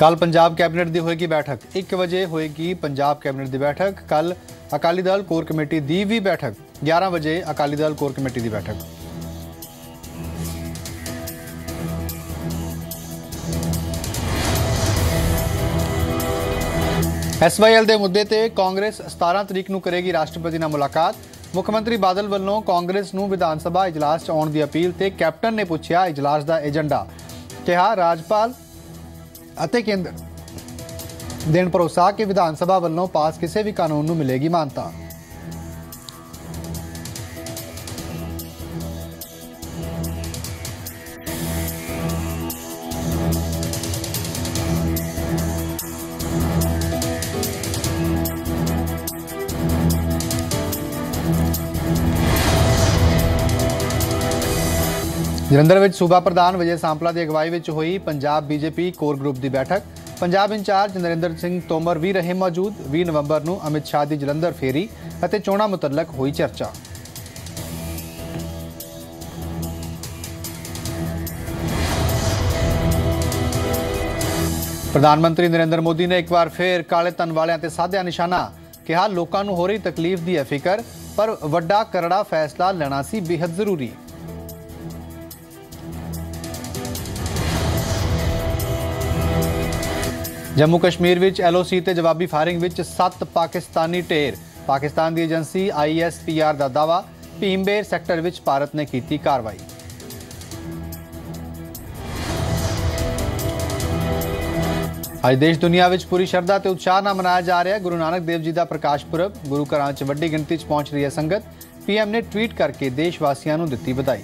ਕੱਲ ਪੰਜਾਬ ਕੈਬਨਿਟ ਦੀ ਹੋਏਗੀ ਬੈਠਕ। 1 ਵਜੇ ਹੋਏਗੀ ਪੰਜਾਬ ਕੈਬਨਿਟ ਦੀ ਬੈਠਕ। ਕੱਲ ਅਕਾਲੀ ਦਲ ਕੋਰ ਕਮੇਟੀ ਦੀ ਵੀ ਬੈਠਕ। 11 ਵਜੇ ਅਕਾਲੀ ਦਲ ਕੋਰ ਕਮੇਟੀ ਦੀ ਬੈਠਕ। ਐਸਵਾਈਐਲ ਦੇ ਮੁੱਦੇ ਤੇ ਕਾਂਗਰਸ 17 ਤਰੀਕ ਨੂੰ ਕਰੇਗੀ ਰਾਸ਼ਟਰਪਤੀ ਨਾਲ ਮੁਲਾਕਾਤ। ਮੁੱਖ ਮੰਤਰੀ ਬਾਦਲ ਵੱਲੋਂ ਕਾਂਗਰਸ ਨੂੰ ਵਿਧਾਨ ਸਭਾ ਇਜਲਾਸ 'ਚ ਆਉਣ ਦੀ ਅਪੀਲ ਤੇ ਕੈਪਟਨ ਨੇ ਪੁੱਛਿਆ ਇਜਲਾਸ ਦਾ ਏਜੰਡਾ। ਕਿਹਾ, ਰਾਜਪਾਲ ਅਤੇ ਕੇਂਦਰ ਦੇਣ ਭਰੋਸਾ ਕਿ ਵਿਧਾਨ ਸਭਾ ਵੱਲੋਂ ਪਾਸ ਕਿਸੇ ਵੀ ਕਾਨੂੰਨ ਨੂੰ ਮਿਲੇਗੀ ਮਾਨਤਾ। ਜਲੰਧਰ ਵਿੱਚ ਸੂਬਾ ਪ੍ਰਧਾਨ ਵਿਜੇ ਸਾਂਪਲਾ ਦੀ ਅਗਵਾਈ ਵਿੱਚ ਹੋਈ ਪੰਜਾਬ ਬੀਜੇਪੀ ਕੋਰ ਗਰੁੱਪ ਦੀ ਬੈਠਕ। ਪੰਜਾਬ ਇੰਚਾਰਜ ਨਰਿੰਦਰ ਸਿੰਘ ਤੋਮਰ ਵੀ ਰਹੇ ਮੌਜੂਦ। 20 ਨਵੰਬਰ ਨੂੰ ਅਮਿਤ ਸ਼ਾਹ ਦੀ ਜਲੰਧਰ ਫੇਰੀ ਅਤੇ ਚੋਣਾਂ ਮੁਤਲਕ ਹੋਈ ਚਰਚਾ। ਪ੍ਰਧਾਨ ਮੰਤਰੀ ਨਰਿੰਦਰ ਮੋਦੀ ਨੇ ਇੱਕ ਵਾਰ ਫੇਰ ਕਾਲੇ ਧਨ ਵਾਲਿਆਂ ਤੇ ਸਾਧਿਆ ਨਿਸ਼ਾਨਾ। ਕਿਹਾ, ਲੋਕਾਂ ਨੂੰ ਹੋ ਰਹੀ ਤਕਲੀਫ ਦੀ ਹੈ ਫਿਕਰ, ਪਰ ਵੱਡਾ ਕਰੜਾ ਫੈਸਲਾ ਲੈਣਾ ਸੀ ਬੇहद ਜ਼ਰੂਰੀ। ਜੰਮੂ ਕਸ਼ਮੀਰ ਵਿੱਚ ਐਲਓਸੀ ਤੇ ਜਵਾਬੀ ਫਾਇਰਿੰਗ ਵਿੱਚ 7 ਪਾਕਿਸਤਾਨੀ ਢੇਰ। ਪਾਕਿਸਤਾਨ ਦੀ ਏਜੰਸੀ ਆਈਐਸਪੀਆਰ ਦਾ ਦਾਵਾ ਭੀਮਬੇਰ ਸੈਕਟਰ ਵਿੱਚ ਭਾਰਤ ਨੇ ਕੀਤੀ ਕਾਰਵਾਈ। ਅੱਜ ਦੇਸ਼ ਦੁਨੀਆ ਵਿੱਚ ਪੂਰੀ ਸ਼ਰਧਾ ਤੇ ਉਤਸ਼ਾਹ ਨਾਲ ਮਨਾਇਆ ਜਾ ਰਿਹਾ ਹੈ। ਗੁਰੂ ਨਾਨਕ ਦੇਵ ਜੀ ਦਾ ਪ੍ਰਕਾਸ਼ ਪੁਰਬ ਗੁਰੂ ਘਰਾਂ 'ਚ ਵੱਡੀ ਗਿਣਤੀ 'ਚ ਪਹੁੰਚ ਰਹੀ ਹੈ ਸੰਗਤ। ਪੀਐਮ ਨੇ ਟਵੀਟ ਕਰਕੇ ਦੇਸ਼ ਵਾਸੀਆਂ ਨੂੰ ਦਿੱਤੀ ਵਧਾਈ।